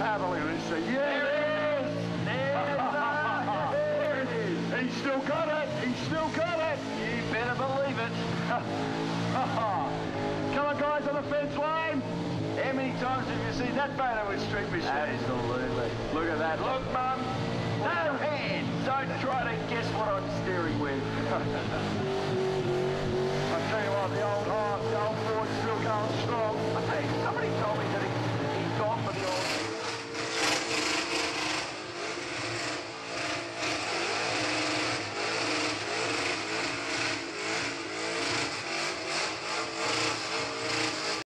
paddling. Let's see. Yeah, There it is. There it is. He's still got it. He's still got it. You better believe it. Come on, guys, on the fence line. How many times have you seen that banner with Street Machine? Absolutely. Look at that. Look, Mum,